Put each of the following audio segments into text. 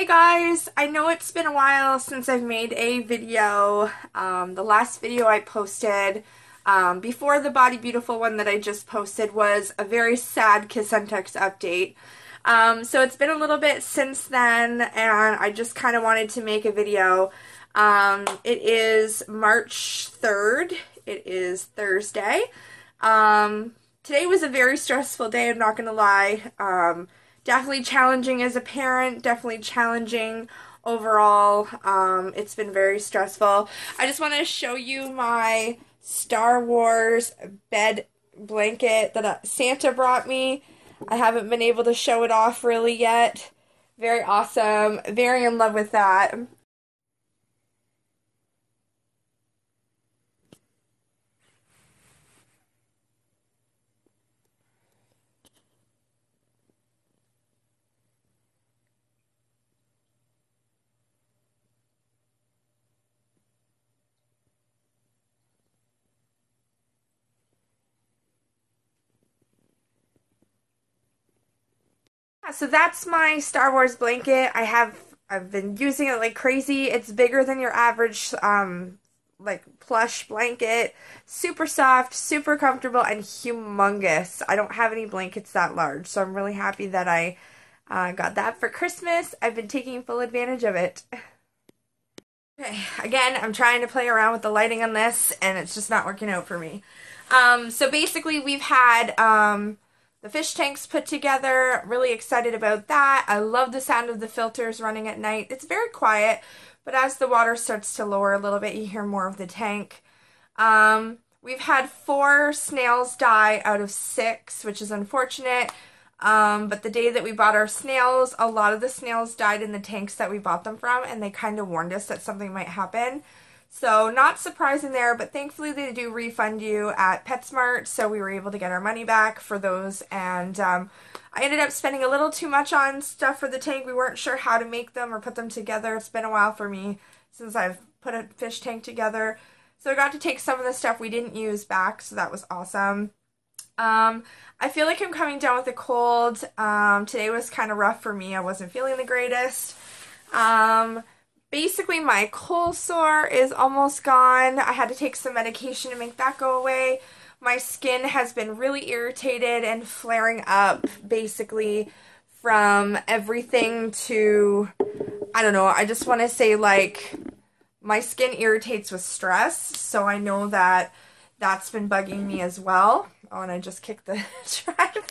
Hey guys, I know it's been a while since I've made a video. Um, the last video I posted um, before the Body Beautiful one that I just posted was a very sad Cosentyx update. Um, so it's been a little bit since then and I just kind of wanted to make a video. Um, it is March 3rd. It is Thursday. Um, today was a very stressful day, I'm not going to lie. Um, definitely challenging as a parent, definitely challenging overall. Um, it's been very stressful. I just want to show you my Star Wars bed blanket that uh, Santa brought me. I haven't been able to show it off really yet. Very awesome. Very in love with that. So that's my Star Wars blanket. I have I've been using it like crazy. It's bigger than your average um like plush blanket. Super soft, super comfortable, and humongous. I don't have any blankets that large, so I'm really happy that I uh, got that for Christmas. I've been taking full advantage of it. Okay, again, I'm trying to play around with the lighting on this, and it's just not working out for me. Um, so basically, we've had um, the fish tanks put together. Really excited about that. I love the sound of the filters running at night. It's very quiet, but as the water starts to lower a little bit, you hear more of the tank. Um, we've had four snails die out of six, which is unfortunate. Um, but the day that we bought our snails, a lot of the snails died in the tanks that we bought them from, and they kind of warned us that something might happen. So not surprising there, but thankfully they do refund you at PetSmart, so we were able to get our money back for those. And um, I ended up spending a little too much on stuff for the tank. We weren't sure how to make them or put them together. It's been a while for me since I've put a fish tank together. So I got to take some of the stuff we didn't use back, so that was awesome. Um, I feel like I'm coming down with a cold. Um, today was kind of rough for me. I wasn't feeling the greatest. Um, basically my cold sore is almost gone. I had to take some medication to make that go away. My skin has been really irritated and flaring up basically from everything to, I don't know, I just want to say like my skin irritates with stress, so I know that that's been bugging me as well. Oh, and I just kicked the tripod.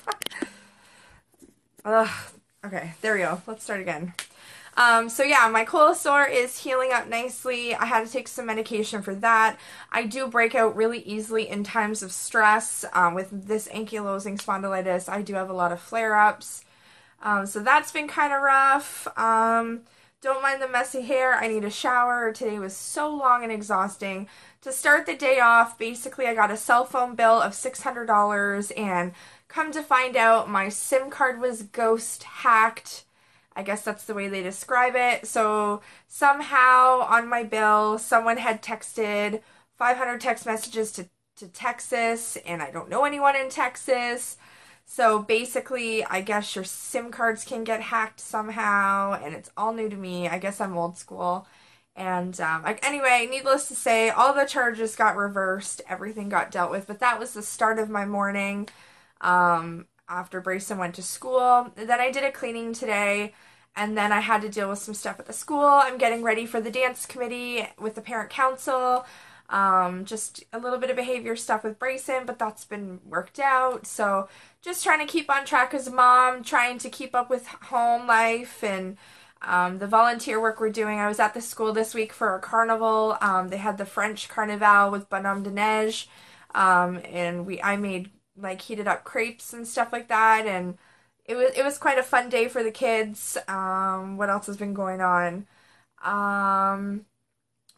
Ugh. Okay, there we go. Let's start again. Um, so yeah, my cold is healing up nicely. I had to take some medication for that. I do break out really easily in times of stress. Um, with this ankylosing spondylitis, I do have a lot of flare-ups. Um, so that's been kind of rough. Um, don't mind the messy hair. I need a shower. Today was so long and exhausting. To start the day off, basically I got a cell phone bill of $600 and come to find out my SIM card was ghost hacked. I guess that's the way they describe it. So somehow on my bill, someone had texted 500 text messages to, to Texas, and I don't know anyone in Texas. So basically, I guess your SIM cards can get hacked somehow, and it's all new to me. I guess I'm old school. And um, like, anyway, needless to say, all the charges got reversed, everything got dealt with. But that was the start of my morning. Um, after Brayson went to school. Then I did a cleaning today, and then I had to deal with some stuff at the school. I'm getting ready for the dance committee with the parent council. Um, just a little bit of behavior stuff with Brayson, but that's been worked out. So just trying to keep on track as a mom, trying to keep up with home life and um, the volunteer work we're doing. I was at the school this week for a carnival. Um, they had the French Carnival with Bonhomme de Neige, um, and we I made like heated up crepes and stuff like that and it was it was quite a fun day for the kids. Um, what else has been going on? Um,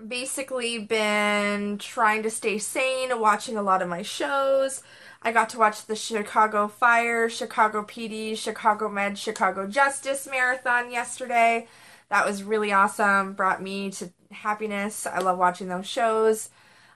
basically been trying to stay sane, watching a lot of my shows. I got to watch the Chicago Fire, Chicago PD, Chicago Med, Chicago Justice marathon yesterday. That was really awesome. Brought me to happiness. I love watching those shows.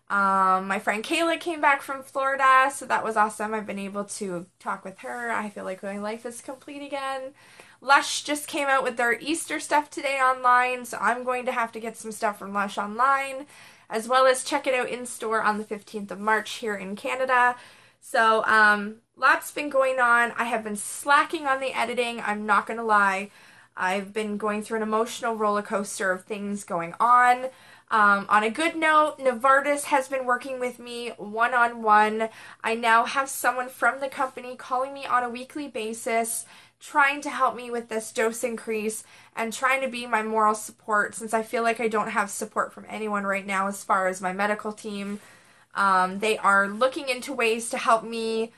Um, my friend Kayla came back from Florida, so that was awesome. I've been able to talk with her. I feel like my life is complete again. Lush just came out with their Easter stuff today online, so I'm going to have to get some stuff from Lush online, as well as check it out in store on the 15th of March here in Canada. So, um, lots been going on. I have been slacking on the editing, I'm not going to lie. I've been going through an emotional roller coaster of things going on. Um, on a good note, Novartis has been working with me one on one. I now have someone from the company calling me on a weekly basis, trying to help me with this dose increase and trying to be my moral support since I feel like I don't have support from anyone right now as far as my medical team. Um, they are looking into ways to help me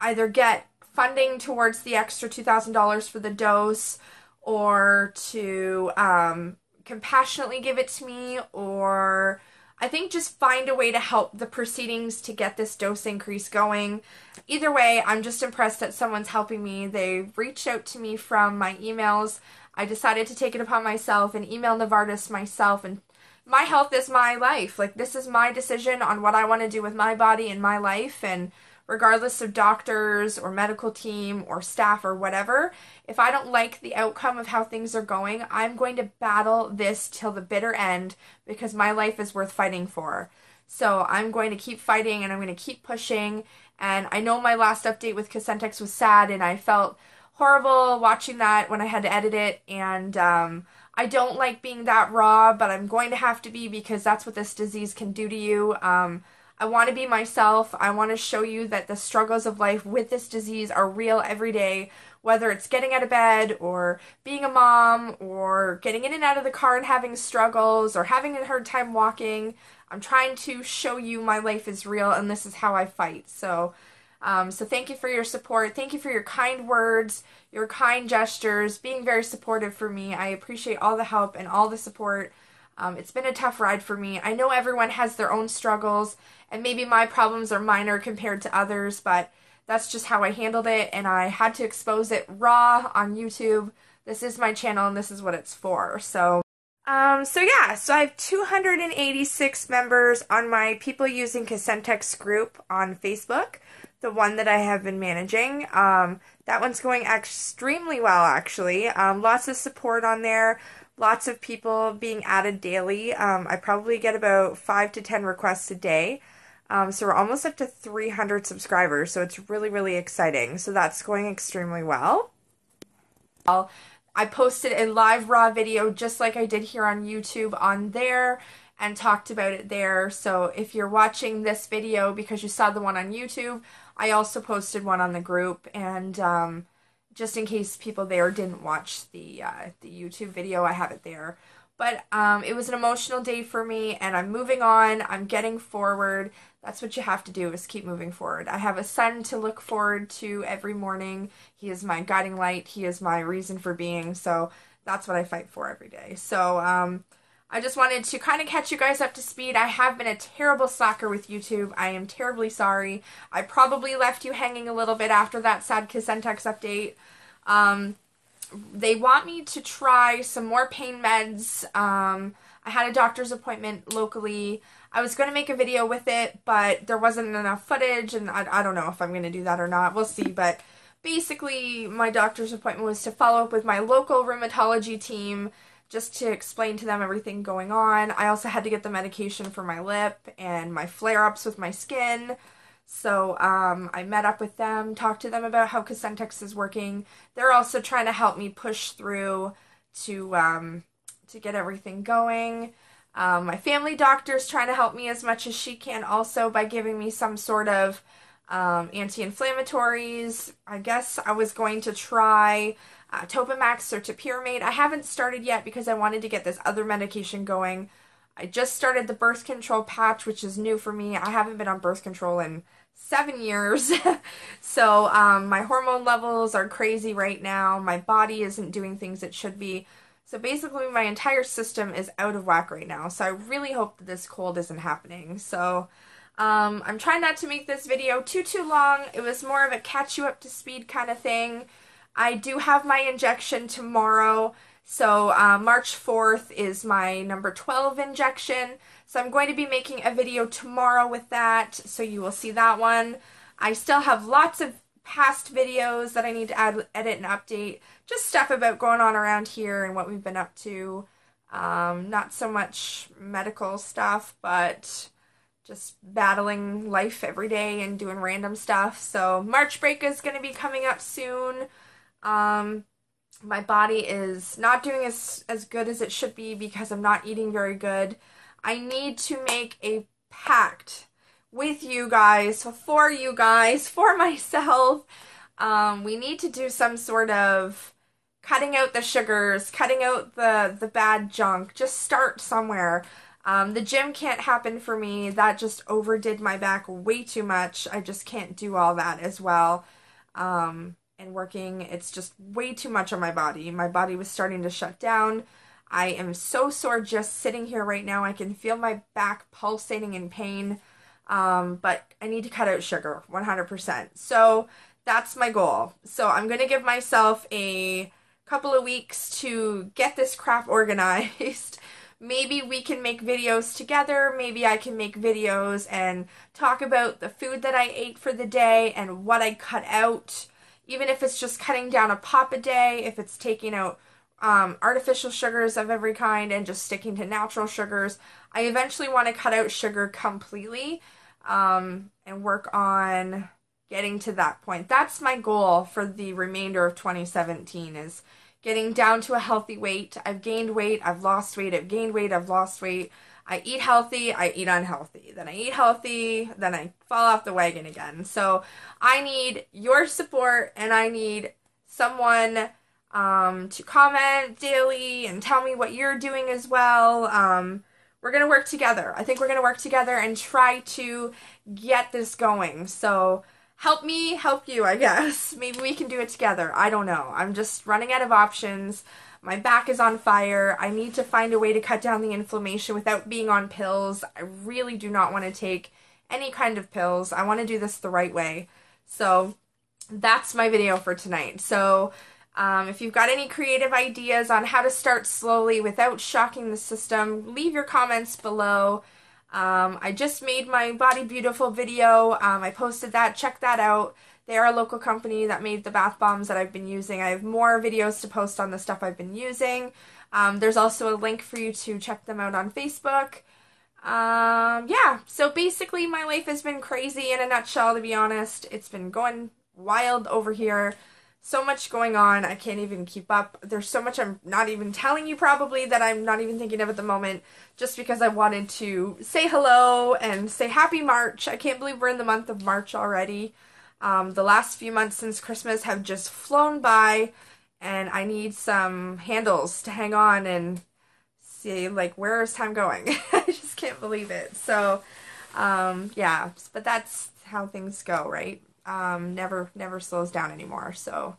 either get funding towards the extra $2,000 for the dose or to um, compassionately give it to me or I think just find a way to help the proceedings to get this dose increase going. Either way, I'm just impressed that someone's helping me. They reached out to me from my emails. I decided to take it upon myself and email Novartis myself and my health is my life. Like this is my decision on what I want to do with my body and my life and regardless of doctors or medical team or staff or whatever, if I don't like the outcome of how things are going, I'm going to battle this till the bitter end because my life is worth fighting for. So I'm going to keep fighting and I'm going to keep pushing. And I know my last update with Cosentyx was sad and I felt horrible watching that when I had to edit it. And um, I don't like being that raw, but I'm going to have to be because that's what this disease can do to you. Um, I want to be myself. I want to show you that the struggles of life with this disease are real every day, whether it's getting out of bed or being a mom or getting in and out of the car and having struggles or having a hard time walking. I'm trying to show you my life is real and this is how I fight. So, um, so thank you for your support. Thank you for your kind words, your kind gestures, being very supportive for me. I appreciate all the help and all the support. Um, it's been a tough ride for me. I know everyone has their own struggles, and maybe my problems are minor compared to others, but that's just how I handled it, and I had to expose it raw on YouTube. This is my channel, and this is what it's for. So, um, so yeah, so I have 286 members on my People Using Cosentyx group on Facebook, the one that I have been managing. Um, that one's going extremely well, actually. Um, lots of support on there lots of people being added daily. Um, I probably get about five to 10 requests a day. Um, so we're almost up to 300 subscribers. So it's really, really exciting. So that's going extremely well. I posted a live raw video just like I did here on YouTube on there and talked about it there. So if you're watching this video because you saw the one on YouTube, I also posted one on the group and um, just in case people there didn't watch the uh, the YouTube video, I have it there. But um, it was an emotional day for me, and I'm moving on. I'm getting forward. That's what you have to do is keep moving forward. I have a son to look forward to every morning. He is my guiding light. He is my reason for being. So that's what I fight for every day. So um, I just wanted to kind of catch you guys up to speed. I have been a terrible slacker with YouTube. I am terribly sorry. I probably left you hanging a little bit after that sad Cosentyx update. Um, they want me to try some more pain meds. Um, I had a doctor's appointment locally. I was going to make a video with it, but there wasn't enough footage, and I, I don't know if I'm going to do that or not. We'll see, but basically, my doctor's appointment was to follow up with my local rheumatology team just to explain to them everything going on. I also had to get the medication for my lip and my flare ups with my skin. So um, I met up with them, talked to them about how Cosentyx is working. They're also trying to help me push through to um, to get everything going. Um, my family doctor is trying to help me as much as she can, also by giving me some sort of um, anti-inflammatories. I guess I was going to try uh, Topamax or Topiramate. I haven't started yet because I wanted to get this other medication going. I just started the birth control patch, which is new for me. I haven't been on birth control in seven years. so um, my hormone levels are crazy right now. My body isn't doing things it should be. So basically, my entire system is out of whack right now. So I really hope that this cold isn't happening. So um, I'm trying not to make this video too, too long. It was more of a catch you up to speed kind of thing. I do have my injection tomorrow. So uh, March 4th is my number 12 injection. So I'm going to be making a video tomorrow with that. So you will see that one. I still have lots of past videos that I need to add, edit and update. Just stuff about going on around here and what we've been up to. Um, not so much medical stuff, but just battling life every day and doing random stuff. So March break is going to be coming up soon. Um, my body is not doing as as good as it should be because I'm not eating very good. I need to make a pact with you guys, for you guys, for myself. Um, we need to do some sort of cutting out the sugars, cutting out the the bad junk. Just start somewhere. Um, the gym can't happen for me. That just overdid my back way too much. I just can't do all that as well. Um, and working, it's just way too much on my body. My body was starting to shut down. I am so sore just sitting here right now. I can feel my back pulsating in pain. Um, but I need to cut out sugar 100%. So that's my goal. So I'm going to give myself a couple of weeks to get this crap organized. Maybe we can make videos together. Maybe I can make videos and talk about the food that I ate for the day and what I cut out even if it's just cutting down a pop a day, if it's taking out um, artificial sugars of every kind and just sticking to natural sugars. I eventually want to cut out sugar completely um, and work on getting to that point. That's my goal for the remainder of 2017 is getting down to a healthy weight. I've gained weight, I've lost weight, I've gained weight, I've lost weight. I eat healthy, I eat unhealthy. Then I eat healthy, then I fall off the wagon again. So I need your support and I need someone um, to comment daily and tell me what you're doing as well. Um, we're going to work together. I think we're going to work together and try to get this going. So help me help you, I guess. Maybe we can do it together. I don't know. I'm just running out of options. My back is on fire. I need to find a way to cut down the inflammation without being on pills. I really do not want to take any kind of pills. I want to do this the right way. So that's my video for tonight. So um, if you've got any creative ideas on how to start slowly without shocking the system, leave your comments below. Um, I just made my Body Beautiful video. Um, I posted that. Check that out. They are a local company that made the bath bombs that I've been using. I have more videos to post on the stuff I've been using. Um, there's also a link for you to check them out on Facebook. Um, yeah, so basically my life has been crazy in a nutshell, to be honest. It's been going wild over here. So much going on, I can't even keep up. There's so much I'm not even telling you probably that I'm not even thinking of at the moment, just because I wanted to say hello and say happy March. I can't believe we're in the month of March already. Um, the last few months since Christmas have just flown by, and I need some handles to hang on and see, like, where is time going? I just can't believe it. So, um, yeah, but that's how things go, right? Um, never, never slows down anymore. So,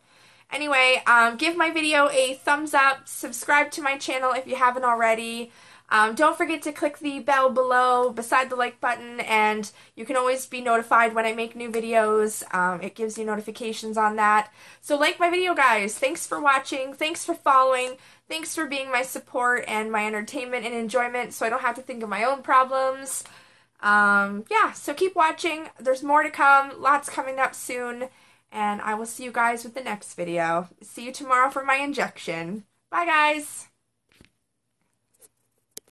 anyway, um, give my video a thumbs up, subscribe to my channel if you haven't already. Um, don't forget to click the bell below beside the like button and you can always be notified when I make new videos. Um, it gives you notifications on that. So like my video guys. Thanks for watching. Thanks for following. Thanks for being my support and my entertainment and enjoyment so I don't have to think of my own problems. Um, yeah, so keep watching. There's more to come. Lots coming up soon. And I will see you guys with the next video. See you tomorrow for my injection. Bye guys!